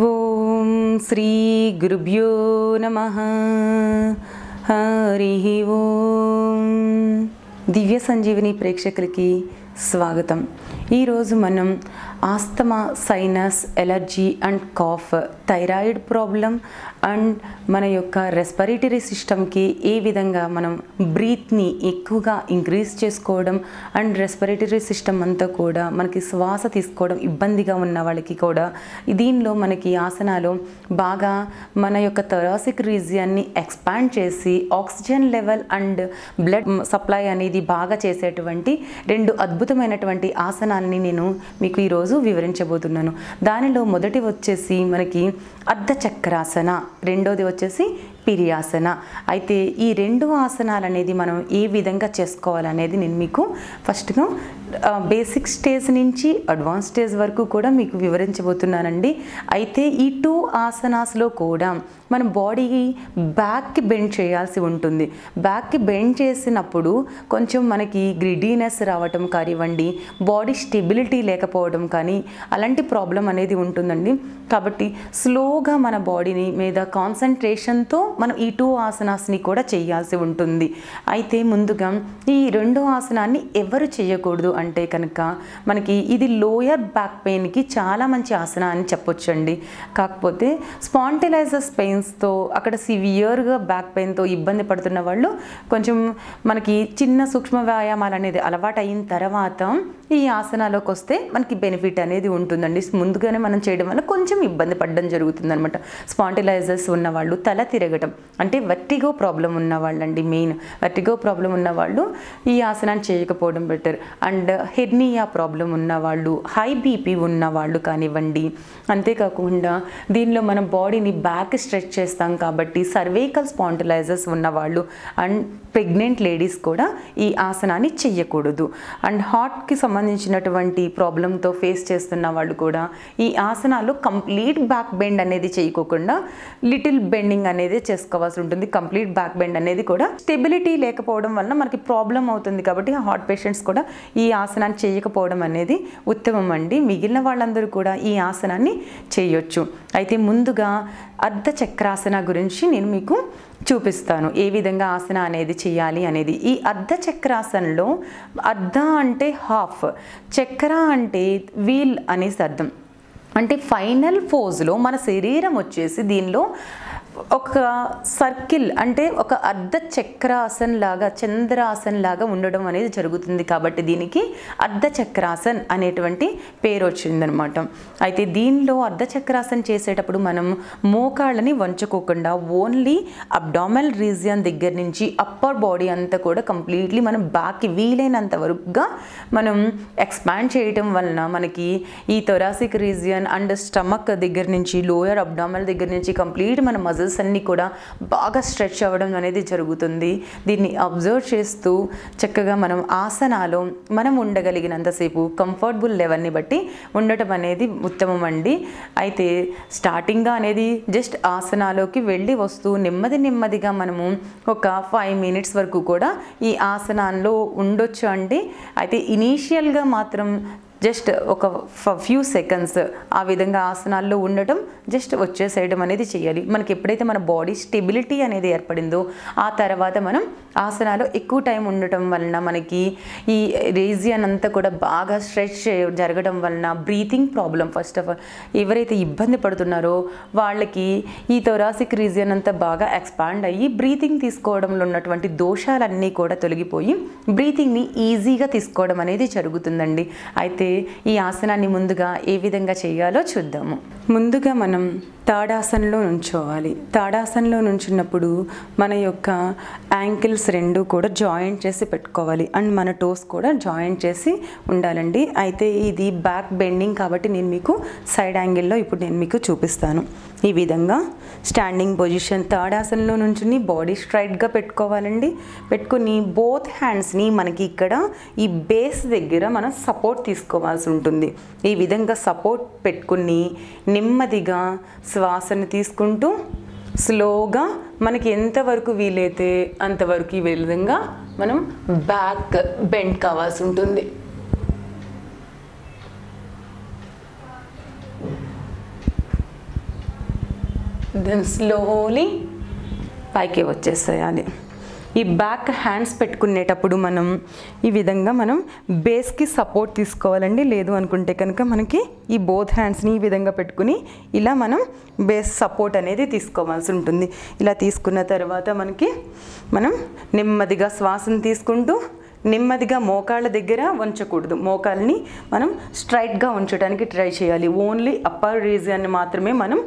ఓం శ్రీ గురుభ్యో నమ హరి ఓం దివ్య సంజీవిని ప్రేక్షకులకి స్వాగతం ఈరోజు మనం asthma sinus allergy and cough thyroid problem and మన యొక్క రెస్పిరేటరీ సిస్టమ్కి ఏ విధంగా మనం బ్రీత్ని ఎక్కువగా ఇంక్రీజ్ చేసుకోవడం అండ్ రెస్పిరేటరీ సిస్టమ్ అంతా కూడా మనకి శ్వాస తీసుకోవడం ఇబ్బందిగా ఉన్న వాళ్ళకి కూడా దీనిలో మనకి ఆసనాలు బాగా మన యొక్క థరాసిక్ రీజియన్ని ఎక్స్పాండ్ చేసి oxygen level and blood supply అనేది బాగా చేసేటువంటి రెండు అద్భుతమైనటువంటి ఆసనాన్ని నేను మీకు ఈరోజు వివరించబోతున్నాను. దానిలో మొదటి వచ్చేసి మనకి అర్ధ చక్రాసన రెండోది వచ్చేసి పిరియాసన. అయితే ఈ రెండు ఆసనాలు అనేది మనం ఏ విధంగా చేసుకోవాలనేది నేను మీకు ఫస్ట్గా బేసిక్ స్టేజ్ నుంచి అడ్వాన్స్ స్టేజ్ వరకు కూడా మీకు వివరించబోతున్నానండి. అయితే ఈ టూ ఆసనాస్లో కూడా మన బాడీ బ్యాక్కి బెండ్ చేయాల్సి ఉంటుంది. బ్యాక్కి బెండ్ చేసినప్పుడు కొంచెం మనకి గ్రిడీనెస్ రావటం కానివ్వండి బాడీ స్టెబిలిటీ లేకపోవడం కానీ అలాంటి ప్రాబ్లం అనేది ఉంటుందండి. కాబట్టి స్లోగా మన బాడీని మీద కాన్సన్ట్రేషన్తో మనం ఈ టూ ఆసనాస్ని కూడా చేయాల్సి ఉంటుంది. అయితే ముందుగా ఈ రెండో ఆసనాన్ని ఎవరు చేయకూడదు అంటే కనుక మనకి ఇది లోయర్ బ్యాక్ పెయిన్కి చాలా మంచి ఆసన అని చెప్పొచ్చండి. కాకపోతే స్పాంటిలైజర్స్ పెయిన్స్తో అక్కడ సివియర్గా బ్యాక్ పెయిన్తో ఇబ్బంది పడుతున్న వాళ్ళు కొంచెం మనకి చిన్న సూక్ష్మ వ్యాయామాలు అనేది అలవాటు అయిన తర్వాత ఈ ఆసనాలోకి వస్తే మనకి బెనిఫిట్ అనేది ఉంటుందండి. ముందుగానే మనం చేయడం వల్ల కొంచెం ఇబ్బంది పడడం జరుగుతుంది అనమాట స్పాంటిలైజర్స్ ఉన్న వాళ్ళు తల చేయటం. అంటే వర్టిగో ప్రాబ్లం ఉన్న వాళ్ళండి మెయిన్ వర్టిగో ప్రాబ్లం ఉన్న వాళ్ళు ఈ ఆసనాన్ని చేయకపోవడం బెటర్ అండ్ హెర్నియా ప్రాబ్లం ఉన్న వాళ్ళు హై బీపీ ఉన్నవాళ్ళు కానివ్వండి. అంతేకాకుండా దీనిలో మనం బాడీని బ్యాక్ స్ట్రెచ్ చేస్తాం కాబట్టి సర్వేకల్ స్పాంటిలైజర్స్ ఉన్నవాళ్ళు అండ్ ప్రెగ్నెంట్ లేడీస్ కూడా ఈ ఆసనాన్ని చెయ్యకూడదు. అండ్ హార్ట్కి సంబంధించినటువంటి ప్రాబ్లంతో ఫేస్ చేస్తున్న వాళ్ళు కూడా ఈ ఆసనాలు కంప్లీట్ బ్యాక్ బెండ్ అనేది చేయకోకుండా లిటిల్ బెండింగ్ అనేది చేసుకోవాల్సి ఉంటుంది. కంప్లీట్ బ్యాక్ బెండ్ అనేది కూడా స్టెబిలిటీ లేకపోవడం వలన మనకి ప్రాబ్లం అవుతుంది కాబట్టి హార్ట్ పేషెంట్స్ కూడా ఈ ఆసనాన్ని చేయకపోవడం అనేది ఉత్తమం అండి. మిగిలిన వాళ్ళందరూ కూడా ఈ ఆసనాన్ని చేయొచ్చు. అయితే ముందుగా అర్ధ చక్రాసన గురించి నేను మీకు చూపిస్తాను. ఏ విధంగా ఆసన అనేది చేయాలి అనేది. ఈ అర్ధ చక్రాసనలో అర్ధ అంటే హాఫ్ చక్ర అంటే వీల్ అనేసి అర్థం. అంటే ఫైనల్ ఫోజ్లో మన శరీరం వచ్చేసి దీనిలో ఒక సర్కిల్ అంటే ఒక అర్ధ చక్రాసన్ లాగా చంద్రాసన్ లాగా ఉండడం అనేది జరుగుతుంది కాబట్టి దీనికి అర్ధ చక్రాసన్ అనేటువంటి పేరు వచ్చిందనమాట అయితే దీనిలో అర్ధ చక్రాసన్ చేసేటప్పుడు మనం మోకాళ్ళని వంచుకోకుండా ఓన్లీ అబ్డామల్ రీజియన్ దగ్గర నుంచి అప్పర్ బాడీ అంతా కూడా కంప్లీట్లీ మనం బ్యాక్కి వీలైనంత వరకుగా మనం ఎక్స్పాండ్ చేయటం వలన మనకి ఈ థొరాసిక్ రీజియన్ అండ్ స్టమక్ దగ్గర నుంచి లోయర్ అబ్డామల్ దగ్గర నుంచి కంప్లీట్ మన మజిల్స్ అన్నీ కూడా బాగా స్ట్రెచ్ అవ్వడం అనేది జరుగుతుంది. దీన్ని అబ్జర్వ్ చేస్తూ చక్కగా మనం ఆసనాలు మనం ఉండగలిగినంతసేపు కంఫర్టబుల్ లెవెల్ని బట్టి ఉండటం అనేది ఉత్తమం అండి. అయితే స్టార్టింగ్గా అనేది జస్ట్ ఆసనాలోకి వెళ్ళి వస్తూ నెమ్మది నెమ్మదిగా మనము ఒక ఫైవ్ మినిట్స్ వరకు కూడా ఈ ఆసనాల్లో ఉండొచ్చు అండి. అయితే ఇనీషియల్గా మాత్రం జస్ట్ ఒక ఫ్యూ సెకండ్స్ ఆ విధంగా ఆసనాల్లో ఉండటం జస్ట్ వచ్చేసేయడం అనేది చేయాలి. మనకి ఎప్పుడైతే మన బాడీ స్టెబిలిటీ అనేది ఏర్పడిందో ఆ తర్వాత మనం ఆసనాలు ఎక్కువ టైం ఉండటం వలన మనకి ఈ రీజియన్ అంతా కూడా బాగా స్ట్రెచ్ జరగడం వలన breathing problem first of all ఎవరైతే ఇబ్బంది పడుతున్నారో వాళ్ళకి ఈ థొరాసిక్ రీజియన్ అంతా బాగా ఎక్స్పాండ్ అయ్యి బ్రీతింగ్ తీసుకోవడంలో ఉన్నటువంటి దోషాలన్నీ కూడా తొలగిపోయి బ్రీతింగ్ని ఈజీగా తీసుకోవడం అనేది జరుగుతుందండి. అయితే ఈ ఆసనాన్ని ముందుగా ఏ విధంగా చేయాలో చూద్దాము. ముందుగా మనం తాడాసనలో నుంచోవాలి. తాడాసనలో నుంచున్నప్పుడు మన యొక్క యాంకిల్స్ రెండు కూడా జాయింట్ చేసి పెట్టుకోవాలి. అండ్ మన టోస్ కూడా జాయింట్ చేసి ఉండాలండి. అయితే ఇది బ్యాక్ బెండింగ్ కాబట్టి నేను మీకు సైడ్ యాంగిల్లో ఇప్పుడు నేను మీకు చూపిస్తాను. ఈ విధంగా స్టాండింగ్ పొజిషన్ తాడాసనలో నుంచుని నుంచి బాడీ స్ట్రైట్గా పెట్టుకోవాలండి. పెట్టుకుని బోత్ హ్యాండ్స్ని మనకి ఇక్కడ ఈ బేస్ దగ్గర మనం సపోర్ట్ తీసుకోవాల్సి ఉంటుంది. ఈ విధంగా సపోర్ట్ పెట్టుకుని నెమ్మదిగా శ్వాసను తీసుకుంటూ స్లోగా మనకి ఎంతవరకు వీలైతే అంతవరకు ఈ విధంగా మనం బ్యాక్ బెండ్ కావాల్సి ఉంటుంది. దెన్ స్లోలీ పైకి వచ్చేసేయాలి. ఈ బ్యాక్ హ్యాండ్స్ పెట్టుకునేటప్పుడు మనం ఈ విధంగా మనం బేస్కి సపోర్ట్ తీసుకోవాలండి. లేదు అనుకుంటే కనుక మనకి ఈ బోత్ హ్యాండ్స్ని ఈ విధంగా పెట్టుకుని ఇలా మనం బేస్ సపోర్ట్ అనేది తీసుకోవాల్సి ఉంటుంది. ఇలా తీసుకున్న తర్వాత మనకి మనం నెమ్మదిగా శ్వాసను తీసుకుంటూ నెమ్మదిగా మోకాళ్ళ దగ్గర ఉంచకూడదు మోకాళ్ళని మనం స్ట్రైట్గా ఉంచడానికి ట్రై చేయాలి. ఓన్లీ అప్పర్ రీజియన్ని మాత్రమే మనం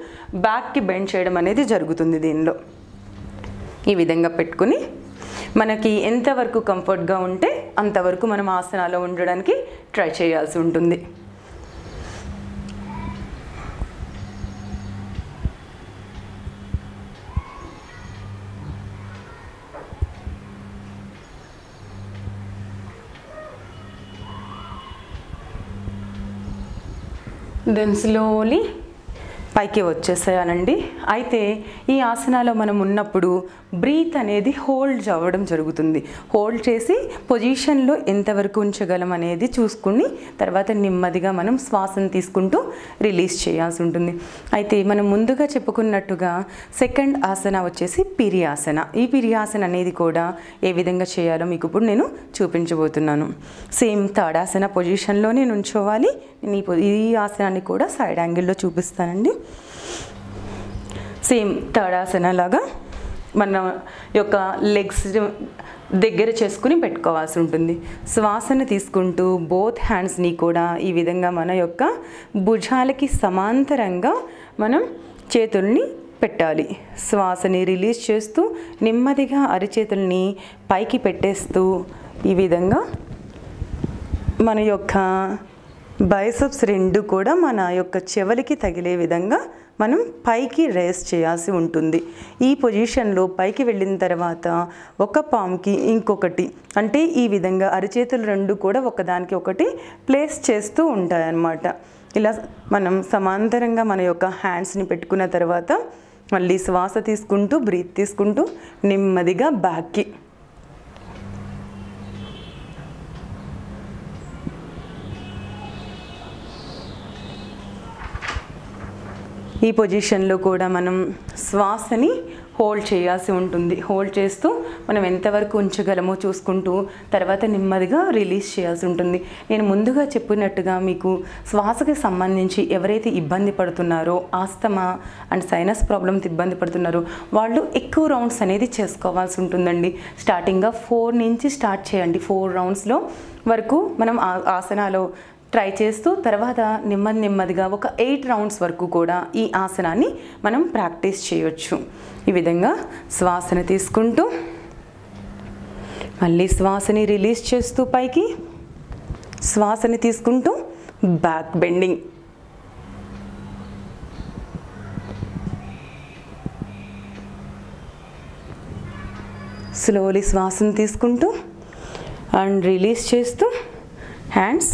బ్యాక్కి బెండ్ చేయడం అనేది జరుగుతుంది దీనిలో. ఈ విధంగా పెట్టుకుని మనకి ఎంతవరకు కంఫర్ట్గా ఉంటే అంతవరకు మనం ఆసనాలో ఉండడానికి ట్రై చేయాల్సి ఉంటుంది. దెన్ స్లోలీ పైకి వచ్చేసేయాలండి. అయితే ఈ ఆసనాలో మనం ఉన్నప్పుడు బ్రీత్ అనేది హోల్డ్ అవ్వడం జరుగుతుంది. హోల్డ్ చేసి పొజిషన్లో ఎంతవరకు ఉంచగలం అనేది చూసుకుని తర్వాత నెమ్మదిగా మనం శ్వాసను తీసుకుంటూ రిలీజ్ చేయాల్సి ఉంటుంది. అయితే మనం ముందుగా చెప్పుకున్నట్టుగా సెకండ్ ఆసన వచ్చేసి పిరియాసన. ఈ పిరియాసన అనేది కూడా ఏ విధంగా చేయాలో మీకు ఇప్పుడు నేను చూపించబోతున్నాను. సేమ్ తాడాసన పొజిషన్లోనే నుంచోవాలి. నేను ఈ పొ- ఈ ఆసనాన్ని కూడా సైడ్ యాంగిల్లో చూపిస్తానండి. సేమ్ తాడాసన లాగా మన యొక్క లెగ్స్ దగ్గర చేసుకుని పెట్టుకోవాల్సి ఉంటుంది. శ్వాసను తీసుకుంటూ బోత్ హ్యాండ్స్ని కూడా ఈ విధంగా మన యొక్క భుజాలకి సమాంతరంగా మనం చేతుల్ని పెట్టాలి. శ్వాసని రిలీజ్ చేస్తూ నెమ్మదిగా అరిచేతుల్ని పైకి పెట్టేస్తూ ఈ విధంగా మన యొక్క బైసప్స్ రెండు కూడా మన యొక్క చెవులకి తగిలే విధంగా మనం పైకి రేస్ చేయాల్సి ఉంటుంది. ఈ పొజిషన్లో పైకి వెళ్ళిన తర్వాత ఒక పామ్కి ఇంకొకటి అంటే ఈ విధంగా అరిచేతులు రెండు కూడా ఒకదానికి ఒకటి ప్లేస్ చేస్తూ ఉంటాయన్నమాట. ఇలా మనం సమాంతరంగా మన యొక్క హ్యాండ్స్ని పెట్టుకున్న తర్వాత మళ్ళీ శ్వాస తీసుకుంటూ బ్రీత్ తీసుకుంటూ నెమ్మదిగా బ్యాక్కి ఈ పొజిషన్లో కూడా మనం శ్వాసని హోల్డ్ చేయాల్సి ఉంటుంది. హోల్డ్ చేస్తూ మనం ఎంతవరకు ఉంచగలమో చూసుకుంటూ తర్వాత నెమ్మదిగా రిలీజ్ చేయాల్సి ఉంటుంది. నేను ముందుగా చెప్పినట్టుగా మీకు శ్వాసకి సంబంధించి ఎవరైతే ఇబ్బంది పడుతున్నారో ఆస్తమా అండ్ సైనస్ ప్రాబ్లమ్స్ ఇబ్బంది పడుతున్నారో వాళ్ళు ఎక్కువ రౌండ్స్ అనేది చేసుకోవాల్సి ఉంటుందండి. స్టార్టింగ్గా ఫోర్ నుంచి స్టార్ట్ చేయండి. ఫోర్ రౌండ్స్లో వరకు మనం ఆ ఆసనాలో ట్రై చేస్తూ తర్వాత నెమ్మది నెమ్మదిగా ఒక ఎయిట్ రౌండ్స్ వరకు కూడా ఈ ఆసనాన్ని మనం ప్రాక్టీస్ చేయొచ్చు. ఈ విధంగా శ్వాసను తీసుకుంటూ మళ్ళీ శ్వాసని రిలీజ్ చేస్తూ పైకి శ్వాసని తీసుకుంటూ బ్యాక్ బెండింగ్ స్లోలీ శ్వాసను తీసుకుంటూ అండ్ రిలీజ్ చేస్తూ హ్యాండ్స్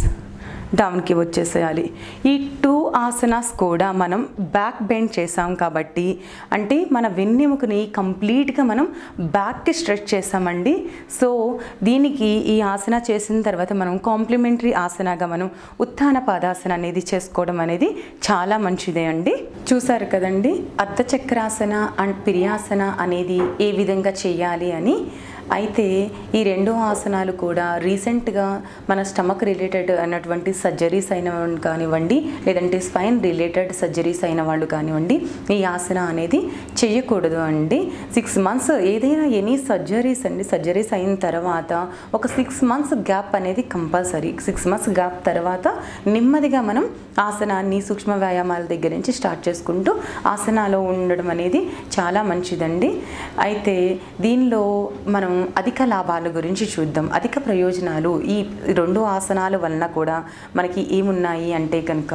డౌన్కి వచ్చేసేయాలి. ఈ టూ ఆసనాస్ కూడా మనం బ్యాక్ బెండ్ చేసాం కాబట్టి అంటే మన వెన్నెముకని కంప్లీట్గా మనం బ్యాక్కి స్ట్రెచ్ చేసామండి. సో దీనికి ఈ ఆసన చేసిన తర్వాత మనం కాంప్లిమెంటరీ ఆసనగా మనం ఉత్థాన పాదాసన అనేది చేసుకోవడం అనేది చాలా మంచిదే అండి. చూసారు కదండి? అర్ధచక్రాసన అండ్ పిరియాసన అనేది ఏ విధంగా చేయాలి అని అయితే ఈ రెండు ఆసనాలు కూడా రీసెంట్గా మన స్టమక్ రిలేటెడ్ అన్నటువంటి సర్జరీస్ అయిన వాళ్ళు కానివ్వండి లేదంటే స్పైన్ రిలేటెడ్ సర్జరీస్ అయిన వాళ్ళు కానివ్వండి ఈ ఆసన అనేది చేయకూడదు అండి. సిక్స్ మంత్స్ ఏదైనా ఎనీ సర్జరీస్ అండి సర్జరీస్ అయిన తర్వాత ఒక సిక్స్ మంత్స్ గ్యాప్ అనేది కంపల్సరీ సిక్స్ మంత్స్ గ్యాప్ తర్వాత నెమ్మదిగా మనం ఆసనాన్ని సూక్ష్మ వ్యాయామాల దగ్గర నుంచి స్టార్ట్ చేసుకుంటూ ఆసనాలో ఉండడం అనేది చాలా మంచిదండి. అయితే దీనిలో మనం అధిక లాభాల గురించి చూద్దాం. అధిక ప్రయోజనాలు ఈ రెండు ఆసనాల వలన కూడా మనకి ఏమున్నాయి అంటే కనుక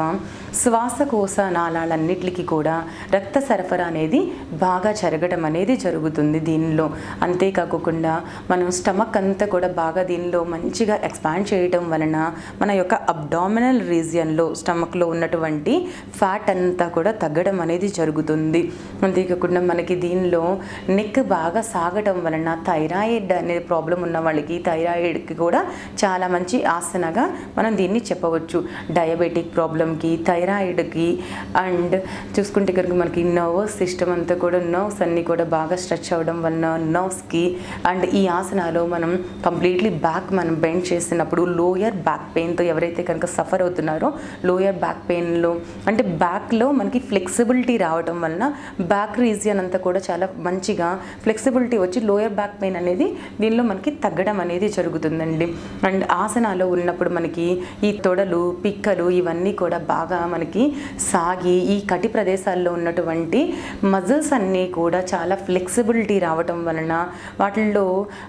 శ్వాసకోశ నాళాలన్నిటికీ కూడా రక్త సరఫరా అనేది బాగా జరగడం అనేది జరుగుతుంది దీనిలో. అంతేకాకుండా మనం స్టమక్ అంతా కూడా బాగా దీనిలో మంచిగా ఎక్స్పాండ్ చేయటం వలన మన యొక్క అబ్డామినల్ రీజియన్లో స్టమక్లో ఉన్నటువంటి ఫ్యాట్ అంతా కూడా తగ్గడం అనేది జరుగుతుంది. అంతేకాకుండా మనకి దీనిలో నెక్ బాగా సాగటం వలన థైరాయిడ్ అనే ప్రాబ్లం ఉన్న వాళ్ళకి థైరాయిడ్కి కూడా చాలా మంచి ఆసనగా మనం దీన్ని చెప్పవచ్చు. డయాబెటిక్ ప్రాబ్లంకి థైరాయిడ్కి అండ్ చూసుకుంటే కనుక మనకి నర్వస్ సిస్టమ్ అంతా కూడా నర్వ్స్ అన్నీ కూడా బాగా స్ట్రెచ్ అవ్వడం వలన నర్వ్స్కి అండ్ ఈ ఆసనాలో మనం కంప్లీట్లీ బ్యాక్ మనం బెండ్ చేసినప్పుడు లోయర్ బ్యాక్ పెయిన్తో ఎవరైతే కనుక సఫర్ అవుతున్నారో లోయర్ బ్యాక్ పెయిన్లో అంటే బ్యాక్లో మనకి ఫ్లెక్సిబిలిటీ రావడం వలన బ్యాక్ రీజియన్ అంతా కూడా చాలా మంచిగా ఫ్లెక్సిబిలిటీ వచ్చి లోయర్ బ్యాక్ పెయిన్ అనేది దీనిలో మనకి తగ్గడం అనేది జరుగుతుందండి. అండ్ ఆసనాలో ఉన్నప్పుడు మనకి ఈ తొడలు పిక్కలు ఇవన్నీ కూడా బాగా మనకి సాగి ఈ కటి ప్రదేశాల్లో ఉన్నటువంటి మజిల్స్ అన్నీ కూడా చాలా ఫ్లెక్సిబిలిటీ రావటం వలన వాటిల్లో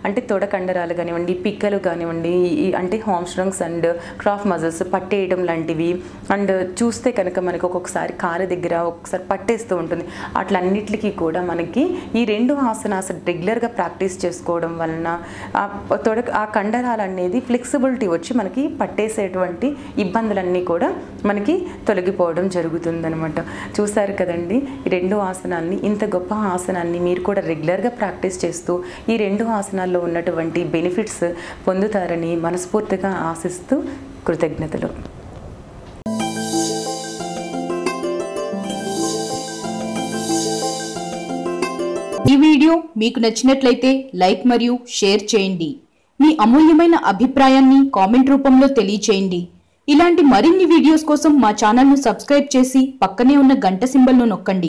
అంటే తొడ కండరాలు కానివ్వండి పిక్కలు కానివ్వండి అంటే హామ్స్ట్రంగ్స్ అండ్ క్రాఫ్ మజిల్స్ పట్టేయడం లాంటివి. అండ్ చూస్తే కనుక మనకి ఒక్కొక్కసారి కారు దగ్గర ఒక్కొక్కసారి పట్టేస్తూ ఉంటుంది. అట్లన్నిటికీ కూడా మనకి ఈ రెండు ఆసనాస్ రెగ్యులర్గా ప్రాక్టీస్ చేసుకోవడం వలన ఆ తొడ ఆ కండరాలు అనేది ఫ్లెక్సిబిలిటీ వచ్చి మనకి పట్టేసేటువంటి ఇబ్బందులన్నీ కూడా మనకి తొలగిపోవడం జరుగుతుందనమాట చూసారు కదండి ఈ రెండు ఆసనాల్ని ఇంత గొప్ప ఆసనాన్ని మీరు కూడా రెగ్యులర్గా ప్రాక్టీస్ చేస్తూ ఈ రెండు ఆసనాల్లో ఉన్నటువంటి బెనిఫిట్స్ పొందుతారని మనస్ఫూర్తిగా ఆశిస్తూ కృతజ్ఞతలు. వీడియో మీకు నచ్చినట్లయితే లైక్ మరియు షేర్ చేయండి. మీ అమూల్యమైన అభిప్రాయాన్ని కామెంట్ రూపంలో తెలియచేయండి. ఇలాంటి మరిన్ని వీడియోస్ కోసం మా ఛానల్ను సబ్స్క్రైబ్ చేసి పక్కనే ఉన్న గంట సింబల్ను నొక్కండి.